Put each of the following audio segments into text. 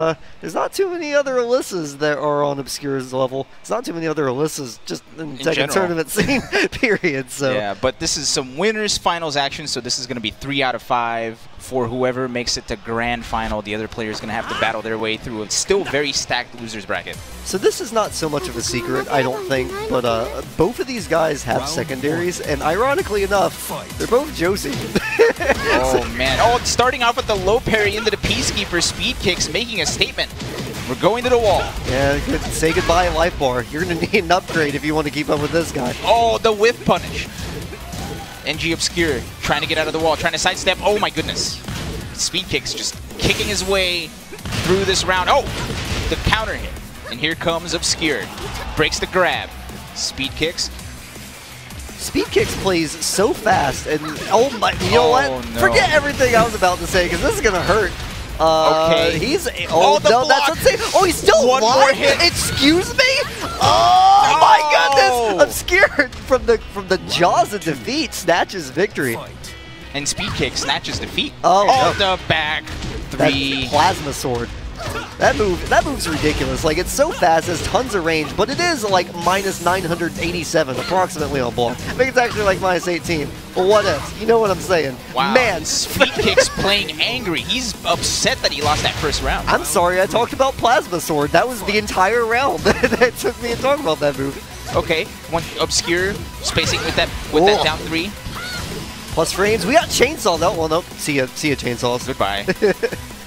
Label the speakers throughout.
Speaker 1: Uh, there's not too many other Alisas that are on Obscure's level. There's not too many other Alisas just in,
Speaker 2: In
Speaker 1: Tekken
Speaker 2: general.
Speaker 1: tournament scene, period. So
Speaker 2: Yeah, but this is some winners finals action, so this is going to be three out of five for whoever makes it to grand final. The other player is going to have to battle their way through a still very stacked losers bracket.
Speaker 1: So this is not so much of a secret, I don't think, but uh, both of these guys have secondaries, and ironically enough, they're both Josie.
Speaker 2: Oh man! Oh, starting off with the low parry into the Peacekeeper speed kicks, making a statement. We're going to the wall.
Speaker 1: yeah, good. say goodbye, Life Bar. You're gonna need an upgrade if you want to keep up with this guy.
Speaker 2: Oh, the whiff punish. NG Obscure trying to get out of the wall, trying to sidestep. Oh my goodness. Speed kicks just kicking his way through this round. Oh, the counter hit. And here comes Obscure. Breaks the grab. Speed kicks.
Speaker 1: Speed Kicks plays so fast, and oh my, you know
Speaker 2: Oh,
Speaker 1: what?
Speaker 2: no.
Speaker 1: Forget everything I was about to say, because this is gonna hurt. Uh,
Speaker 2: Okay.
Speaker 1: He's oh,
Speaker 2: Oh,
Speaker 1: no, that's insane. Oh, he's still
Speaker 2: One more
Speaker 1: alive.
Speaker 2: hit.
Speaker 1: Excuse me. Oh my goodness! Obscured from the from the jaws of defeat snatches victory.
Speaker 2: And speed kick snatches defeat.
Speaker 1: Oh,
Speaker 2: oh
Speaker 1: no.
Speaker 2: the back three.
Speaker 1: plasma sword. That move, that move's ridiculous. Like it's so fast, has tons of range, but it is like minus 987 approximately on block. I think it's actually like minus 18. But what if? You know what I'm saying?
Speaker 2: Wow.
Speaker 1: Man,
Speaker 2: Speed kicks playing angry. He's upset that he lost that first round.
Speaker 1: I'm sorry, I talked about Plasma Sword. That was the entire round that took me to talk about that move.
Speaker 2: Okay, one obscure spacing with that with that down three.
Speaker 1: Plus frames, we got Chainsaw. No, well, no. See ya, see ya, Chainsaws.
Speaker 2: Goodbye.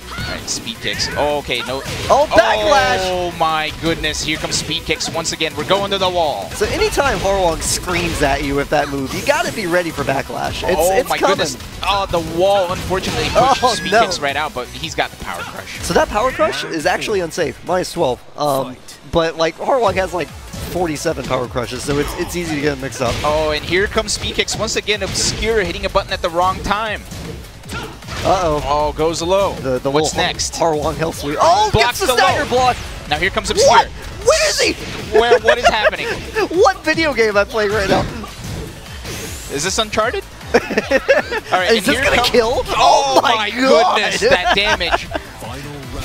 Speaker 2: Speed kicks. Oh, okay, no.
Speaker 1: Oh, backlash!
Speaker 2: Oh my goodness! Here comes speed kicks once again. We're going to the wall.
Speaker 1: So anytime Hwoarang screams at you with that move, you gotta be ready for backlash. It's,
Speaker 2: oh
Speaker 1: it's
Speaker 2: my
Speaker 1: coming.
Speaker 2: goodness! Oh, the wall unfortunately pushed
Speaker 1: Oh,
Speaker 2: speed
Speaker 1: no.
Speaker 2: kicks right out, but he's got the power crush.
Speaker 1: So that Power Crush is actually unsafe, minus 12. Um, but like Hwoarang has like 47 Power Crushes, so it's, it's easy to get mixed up.
Speaker 2: Oh, and here comes speed kicks once again. Obscure hitting a button at the wrong time.
Speaker 1: Uh-oh.
Speaker 2: Oh, goes low.
Speaker 1: The, the
Speaker 2: What's next?
Speaker 1: Hwoarang hell sweep. Oh,
Speaker 2: Blocks
Speaker 1: gets the
Speaker 2: the
Speaker 1: block.
Speaker 2: Now here comes obscure.
Speaker 1: What? Where is he?
Speaker 2: Where? What is happening?
Speaker 1: what video game I'm I playing right now?
Speaker 2: Is this Uncharted? All right,
Speaker 1: Is this gonna
Speaker 2: come-
Speaker 1: kill?
Speaker 2: Oh,
Speaker 1: Oh my
Speaker 2: my goodness, that damage.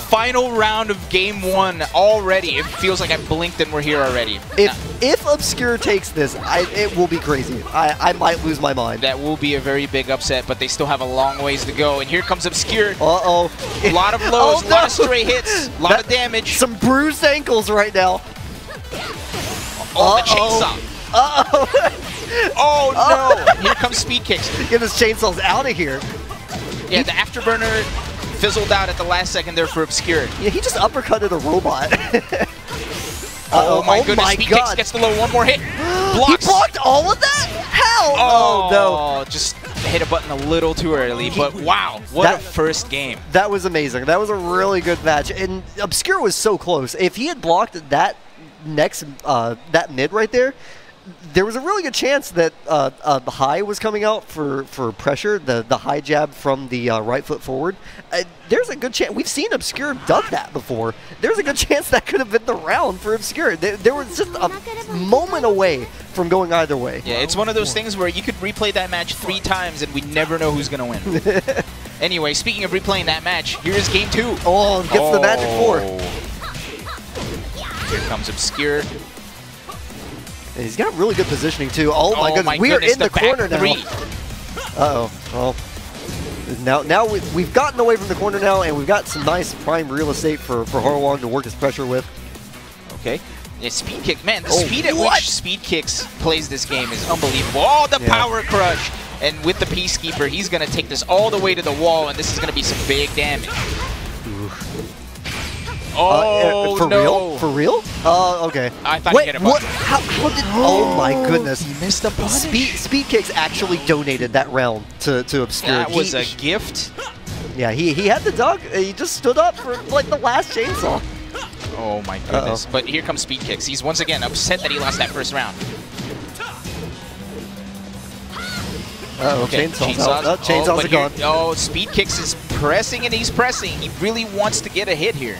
Speaker 2: Final round of game one already. It feels like I blinked and we're here already.
Speaker 1: If if Obscure takes this, I, it will be crazy. I, I might lose my mind.
Speaker 2: that will be a very big upset, but they still have a long ways to go. And here comes Obscure.
Speaker 1: Uh-oh.
Speaker 2: A lot of
Speaker 1: Oh,
Speaker 2: lows, a lot of
Speaker 1: no.
Speaker 2: stray hits, a lot
Speaker 1: That-
Speaker 2: of damage.
Speaker 1: Some bruised ankles right now.
Speaker 2: oh, the
Speaker 1: Uh-oh.
Speaker 2: chainsaw.
Speaker 1: Uh-oh.
Speaker 2: Oh, no. here comes speed kicks.
Speaker 1: Get his chainsaws out of here.
Speaker 2: Yeah, the afterburner fizzled out at the last second there for Obscure.
Speaker 1: Yeah, he just uppercutted a robot.
Speaker 2: Oh,
Speaker 1: Uh-oh.
Speaker 2: my
Speaker 1: oh
Speaker 2: goodness,
Speaker 1: my
Speaker 2: speed
Speaker 1: god.
Speaker 2: kicks gets the low one more hit.
Speaker 1: he
Speaker 2: Blocks.
Speaker 1: blocked all of that? How?
Speaker 2: Oh,
Speaker 1: no.
Speaker 2: just hit a button a little too early, but wow, what
Speaker 1: That-
Speaker 2: a first game.
Speaker 1: That was amazing. That was a really good match. And Obscure was so close. If he had blocked that next, uh, that mid right there, there was a really good chance that uh, uh, the high was coming out for, for pressure, the, the high jab from the uh, right foot forward. Uh, there's a good chance. We've seen Obscure duck that before. There's a good chance that could have been the round for Obscure. There, there was just a moment away from going either way.
Speaker 2: Yeah, it's one of those things where you could replay that match three times and we never know who's going to win. anyway, speaking of replaying that match, here's game two.
Speaker 1: Oh, gets the magic four.
Speaker 2: Here comes Obscure.
Speaker 1: And he's got really good positioning too. Oh my goodness, we
Speaker 2: goodness,
Speaker 1: are in the,
Speaker 2: back
Speaker 1: corner now.
Speaker 2: three.
Speaker 1: Uh oh. Well, now now we, we've gotten away from the corner now, and we've got some nice prime real estate for for Hwoarang to work his pressure with.
Speaker 2: Okay. Yeah, speed kick. Man, the
Speaker 1: Oh,
Speaker 2: speed at
Speaker 1: what?
Speaker 2: which Speed Kicks plays this game is unbelievable. Oh, the
Speaker 1: Yeah.
Speaker 2: power crush. And with the Peacekeeper, he's going to take this all the way to the wall, and this is going to be some big damage. Oh,
Speaker 1: Uh, for
Speaker 2: no.
Speaker 1: real? For real? Uh, okay.
Speaker 2: I thought he
Speaker 1: Wait,
Speaker 2: hit a
Speaker 1: what? How, how did? Oh my goodness!
Speaker 2: He missed a punish.
Speaker 1: Speed Speed Kicks actually donated that round to to Obscure.
Speaker 2: That was
Speaker 1: He-
Speaker 2: a gift.
Speaker 1: yeah. He he had the dog. uh, He just stood up for like the last chainsaw.
Speaker 2: Oh my goodness. But here comes Speed Kicks. He's once again upset that he lost that first round.
Speaker 1: Uh oh,
Speaker 2: Okay,
Speaker 1: chainsaws. out. Uh, chainsaws
Speaker 2: oh,
Speaker 1: are
Speaker 2: here-
Speaker 1: gone.
Speaker 2: Oh, Speed Kicks is pressing and he's pressing. He really wants to get a hit here.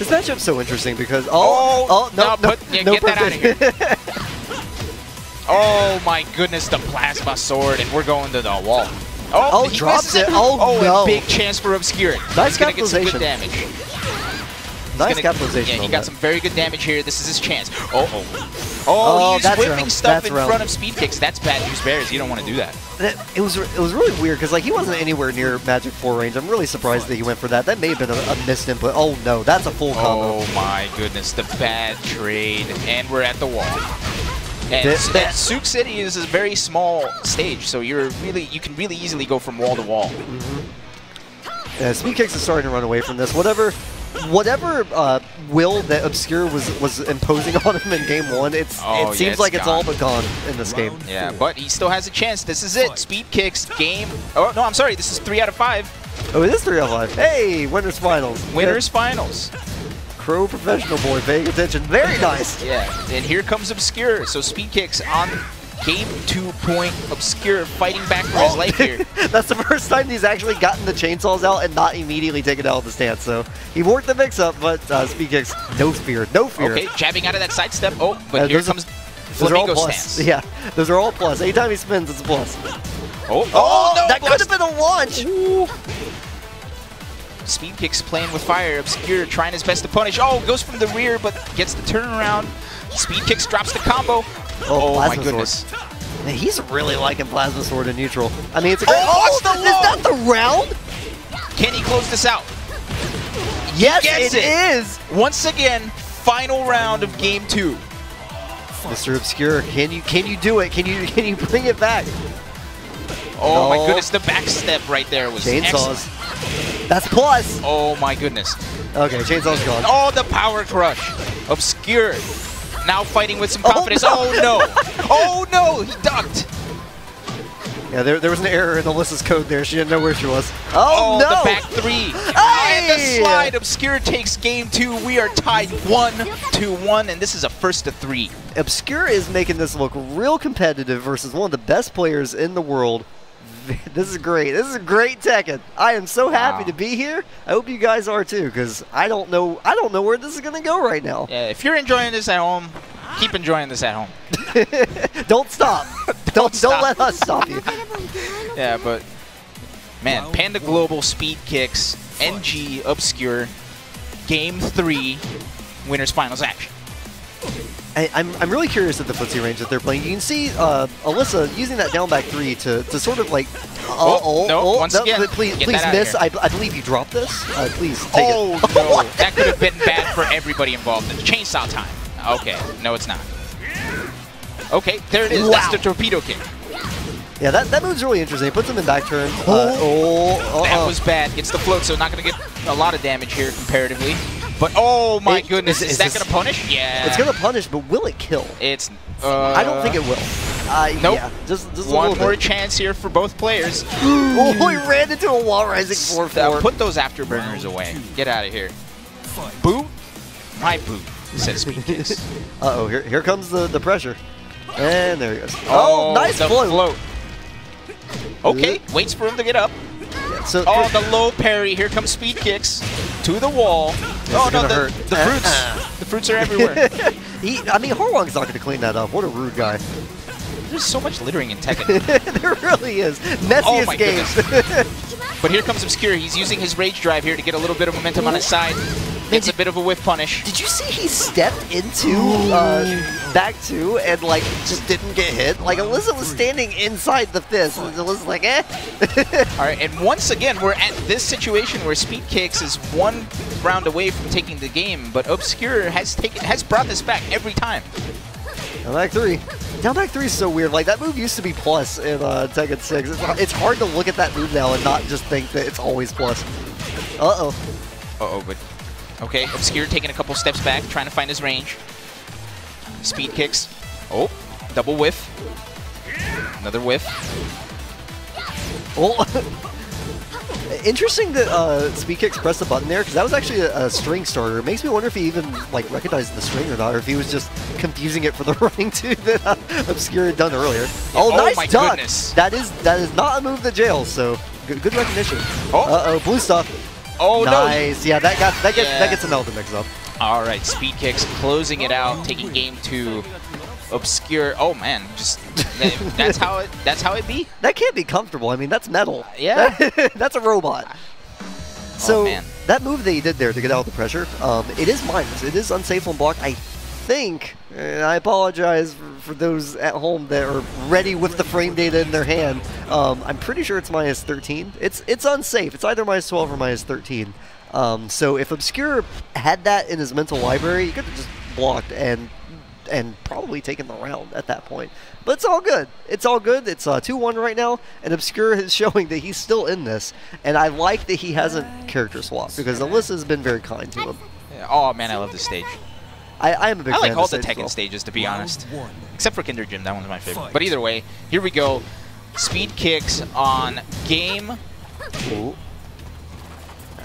Speaker 1: This matchup's so interesting because oh
Speaker 2: Oh,
Speaker 1: oh no
Speaker 2: no,
Speaker 1: no,
Speaker 2: put- yeah,
Speaker 1: no
Speaker 2: get that outta
Speaker 1: perfect.
Speaker 2: Oh my goodness, the plasma sword, and we're going to the wall. Oh,
Speaker 1: Oh,
Speaker 2: he
Speaker 1: drops
Speaker 2: misses
Speaker 1: it. Oh,
Speaker 2: oh,
Speaker 1: no.
Speaker 2: a big chance for Obscure.
Speaker 1: Nice
Speaker 2: He's gonna get some good
Speaker 1: capitalization.
Speaker 2: damage.
Speaker 1: Nice
Speaker 2: gonna-
Speaker 1: capitalization.
Speaker 2: Yeah, he got
Speaker 1: that.
Speaker 2: some very good damage here. This is his chance. Oh, oh. Oh,
Speaker 1: Oh,
Speaker 2: he's whipping
Speaker 1: realm.
Speaker 2: stuff
Speaker 1: That's
Speaker 2: in
Speaker 1: realm.
Speaker 2: front of speed kicks. That's bad news bears. You don't want to do that.
Speaker 1: That- It was it was really weird because like he wasn't anywhere near Magic Four range. I'm really surprised that he went for that. That may have been a, a missed input. Oh no, that's a full combo.
Speaker 2: Oh my goodness, the bad trade. And we're at the wall. And,
Speaker 1: This-
Speaker 2: and Souk City is a very small stage, so you're really you can really easily go from wall to wall. Mm-hmm.
Speaker 1: Yeah, Speed Kicks is starting to run away from this. Whatever, whatever uh, will that Obscure was was imposing on him in Game One, it's
Speaker 2: Oh,
Speaker 1: it seems
Speaker 2: it's
Speaker 1: like it's all but gone in this game.
Speaker 2: Yeah, but he still has a chance. This is it. Speed kicks game. Oh no, I'm sorry. This is three out of five.
Speaker 1: Oh, it is three out of five. Hey, winners finals.
Speaker 2: Winners finals.
Speaker 1: Crow professional boy paying attention. Very nice.
Speaker 2: Yeah, and here comes Obscure. So speed kicks on game two point. Obscure fighting back for his life here.
Speaker 1: That's the first time he's actually gotten the chainsaws out and not immediately taken out of the stance. So he worked the mix up, but uh, Speed Kicks, no fear, no fear.
Speaker 2: Okay, jabbing out of that sidestep. Oh, but
Speaker 1: Uh,
Speaker 2: here
Speaker 1: those are-
Speaker 2: comes
Speaker 1: Those are all plus.
Speaker 2: stance.
Speaker 1: Yeah, those are all plus. Anytime he spins, it's a plus.
Speaker 2: Oh,
Speaker 1: Oh,
Speaker 2: no,
Speaker 1: that could have been a launch.
Speaker 2: Speed kicks playing with fire. Obscure trying his best to punish. Oh, goes from the rear, but gets the turnaround. Speed kicks drops the combo. Oh, oh, my
Speaker 1: Plasma
Speaker 2: goodness.
Speaker 1: Sword. Man, he's really liking Plasma Sword in neutral. I mean, it's a
Speaker 2: Oh,
Speaker 1: great.
Speaker 2: what's the
Speaker 1: is that the round?
Speaker 2: Can he close this out?
Speaker 1: Yes, it
Speaker 2: it.
Speaker 1: is.
Speaker 2: Once again, final round of game two.
Speaker 1: Mr. Obscure, can you can you do it? Can you can you bring it back?
Speaker 2: Oh my goodness, the back step right there was excellent.
Speaker 1: Chainsaws. That's plus.
Speaker 2: Oh my goodness.
Speaker 1: Okay, chainsaw's gone.
Speaker 2: Oh, the power crush. Obscure. Now fighting with some
Speaker 1: Oh,
Speaker 2: confidence.
Speaker 1: no.
Speaker 2: Oh no. Oh no, he ducked.
Speaker 1: Yeah, there, there was an error in Alisa's code there. She didn't know where she was. Oh, oh no!
Speaker 2: the back three. And the slide. Obscure takes game two. We are tied one to one, and this is a first to three.
Speaker 1: Obscure is making this look real competitive versus one of the best players in the world. This is great. This is a great Tekken. I am so happy
Speaker 2: Wow.
Speaker 1: to be here. I hope you guys are too, because I don't know. I don't know where this is gonna go right now.
Speaker 2: Yeah, if you're enjoying this at home, keep enjoying this at home.
Speaker 1: don't stop. don't don't
Speaker 2: stop.
Speaker 1: let us stop you.
Speaker 2: Yeah, but man, Panda Global Speed Kicks, NG Obscure, Game Three, winners finals action.
Speaker 1: I, I'm, I'm really curious at the footsie range that they're playing. You can see uh, Alisa using that down back three to, to sort of like.
Speaker 2: Oh, no, once again,
Speaker 1: but please, please
Speaker 2: that
Speaker 1: miss. I, I believe you dropped this. Uh, please take
Speaker 2: oh
Speaker 1: it.
Speaker 2: no, that could have been bad for everybody involved. In chainsaw time. Okay, no, it's not. Okay, there it is.
Speaker 1: Wow.
Speaker 2: That's the torpedo kick.
Speaker 1: Yeah, that, that move's really interesting. It puts him in back turn. Uh, oh,
Speaker 2: That
Speaker 1: uh-uh.
Speaker 2: was bad. Gets the float, so not going to get a lot of damage here comparatively. But oh my
Speaker 1: It-
Speaker 2: goodness,
Speaker 1: is-
Speaker 2: is,
Speaker 1: is
Speaker 2: that going to punish? Yeah.
Speaker 1: It's gonna punish, but will it kill?
Speaker 2: It's. Uh,
Speaker 1: I don't think it will. Uh,
Speaker 2: Nope.
Speaker 1: Yeah, just, just a
Speaker 2: One
Speaker 1: little
Speaker 2: more
Speaker 1: bit.
Speaker 2: chance here for both players.
Speaker 1: oh, he ran into a wall rising 4
Speaker 2: Uh,
Speaker 1: 4.
Speaker 2: put those afterburners away. Get out of here. Boot? My boot, says Speed Kicks.
Speaker 1: Uh oh, here, here comes the, the pressure. And there he goes. Oh, nice
Speaker 2: the
Speaker 1: float.
Speaker 2: Okay, waits for him to get up.
Speaker 1: So,
Speaker 2: Oh, the low parry. Here comes Speed Kicks to the wall. Oh no, the,
Speaker 1: hurt.
Speaker 2: the fruits. the fruits are everywhere.
Speaker 1: he, I mean, Hwoarang's not going to clean that up. What a rude guy.
Speaker 2: There's so much littering in Tekken.
Speaker 1: there really is. Messiest
Speaker 2: Oh
Speaker 1: game.
Speaker 2: But here comes Obscure. He's using his Rage Drive here to get a little bit of momentum on his side. Gets a bit of a whiff punish.
Speaker 1: Did you see he stepped into uh, back two and like just didn't get hit? Like Alisa was standing inside the fist, and Alisa's like, eh.
Speaker 2: All right, and once again, we're at this situation where Speed Kicks is one round away from taking the game, but Obscure has taken has brought this back every time.
Speaker 1: Down back three. Down back three is so weird. Like that move used to be plus in uh, Tekken 6. It's, it's hard to look at that move now and not just think that it's always plus. Uh oh.
Speaker 2: Uh oh, but okay, Obscure taking a couple steps back, trying to find his range. Speed Kicks. Oh, double whiff. Another whiff.
Speaker 1: Well, interesting that uh, Speed Kicks pressed the button there because that was actually a, a string starter. It makes me wonder if he even like recognized the string or not, or if he was just confusing it for the running two that uh, Obscure had done earlier. Oh,
Speaker 2: oh
Speaker 1: nice duck!
Speaker 2: goodness.
Speaker 1: That is that is not a move that jails. So good, good recognition.
Speaker 2: Oh.
Speaker 1: Uh oh, blue stuff.
Speaker 2: Oh
Speaker 1: nice. Yeah, that got that gets
Speaker 2: Yeah.
Speaker 1: that gets an mix up.
Speaker 2: All right, Speed Kicks closing it out, taking game two. Obscure. Oh man, just that- that's how it. That's how it be.
Speaker 1: That can't be comfortable. I mean, that's metal.
Speaker 2: Yeah.
Speaker 1: that's a robot. So
Speaker 2: Oh, man.
Speaker 1: that move that he did there to get out of the pressure, um, it is minus. It is unsafe on block. I think, and I apologize for, for those at home that are ready with the frame data in their hand. Um, I'm pretty sure it's minus 13. It's it's unsafe. It's either minus 12 or minus 13. Um, so if Obscure had that in his mental library, he could have just blocked and and probably taken the round at that point. But it's all good. It's all good. It's 2-1 uh, right now, and Obscure is showing that he's still in this. And I like that he hasn't character swapped because Alisa has been very kind to him.
Speaker 2: Oh man, I love this stage.
Speaker 1: I, I am a big
Speaker 2: I like all the
Speaker 1: Tekken
Speaker 2: well. stages to be
Speaker 3: Round
Speaker 2: honest,
Speaker 3: one.
Speaker 2: except for Kinder Gym. That one's my favorite.
Speaker 3: Fight.
Speaker 2: But either way, here we go. Speed kicks on game.
Speaker 1: Ooh.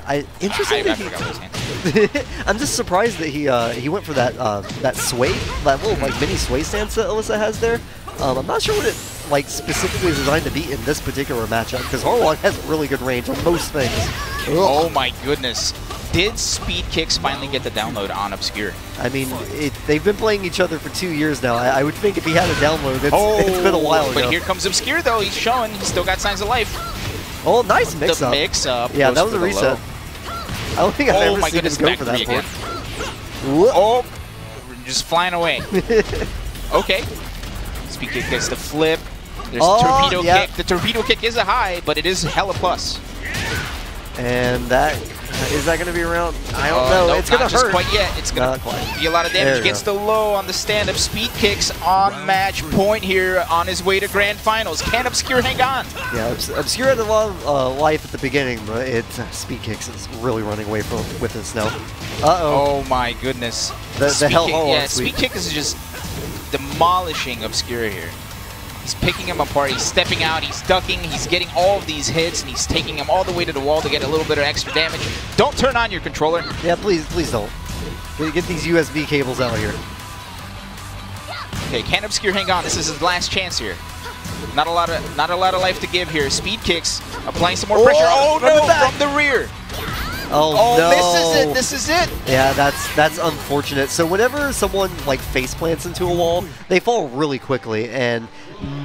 Speaker 1: I interesting
Speaker 2: I, I
Speaker 1: that
Speaker 2: forgot what I was
Speaker 1: he,
Speaker 2: saying.
Speaker 1: I'm just surprised that he uh, he went for that uh, that sway that little like mini sway stance that Alisa has there. Um, I'm not sure what it like specifically is designed to be in this particular matchup because Harlock has really good range on most things.
Speaker 2: Oh my goodness. Did Speed Kicks finally get the download on Obscure?
Speaker 1: I mean, it, they've been playing each other for two years now. I, I would think if he had a download, it's, it's been a oh, while
Speaker 2: Oh, But
Speaker 1: ago.
Speaker 2: here comes Obscure though. He's showing he's still got signs of life.
Speaker 1: oh, nice mix
Speaker 2: the
Speaker 1: up.
Speaker 2: mix up.
Speaker 1: yeah, that was a reset.
Speaker 2: low.
Speaker 1: I don't think I've
Speaker 2: Oh
Speaker 1: ever
Speaker 2: my
Speaker 1: seen
Speaker 2: goodness,
Speaker 1: him go for that
Speaker 2: again.
Speaker 1: before.
Speaker 2: Oh, just flying away. okay. Speed kick gets the flip. There's
Speaker 1: Oh,
Speaker 2: the torpedo
Speaker 1: yeah.
Speaker 2: kick. The torpedo kick is a high, but it is hella plus.
Speaker 1: And that is that going to be around? I don't
Speaker 2: Uh,
Speaker 1: know. it's going to hurt.
Speaker 2: quite yet. It's going to
Speaker 1: quite.
Speaker 2: be a lot of damage. Gets
Speaker 1: go.
Speaker 2: the low on the stand-up. Speed kicks on match point here on his way to grand finals. Can Obscure hang on?
Speaker 1: Yeah, Obs- Obscure had a lot of uh, life at the beginning, but it uh, Speed Kicks is really running away from with this now. Uh-oh.
Speaker 2: Oh my goodness.
Speaker 1: The- the hell
Speaker 2: kick, Yeah. Speed kick is just demolishing Obscure here. He's picking him apart. He's stepping out. He's ducking. He's getting all of these hits, and he's taking him all the way to the wall to get a little bit of extra damage. Don't turn on your controller.
Speaker 1: Yeah, please, please don't. Get, get these USB cables out of here.
Speaker 2: Okay, can't Obscure hang on? This is his last chance here. Not a lot of not a lot of life to give here. Speed kicks, applying some more pressure.
Speaker 1: Oh,
Speaker 2: Oh
Speaker 1: from
Speaker 2: no,
Speaker 1: back.
Speaker 2: from the rear.
Speaker 1: Oh,
Speaker 2: Oh,
Speaker 1: no.
Speaker 2: this is it. This is it.
Speaker 1: Yeah, that's that's unfortunate. So whenever someone like face plants into a wall, they fall really quickly, and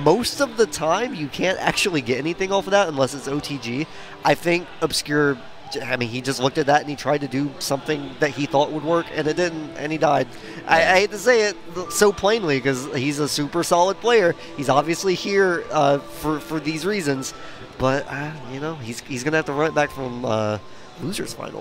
Speaker 1: most of the time you can't actually get anything off of that unless it's OTG. I think Obscure. I mean, he just looked at that and he tried to do something that he thought would work, and it didn't, and he died. I, I hate to say it so plainly because he's a super solid player. He's obviously here uh, for for these reasons, but uh, you know he's he's gonna have to run it back from uh, losers final.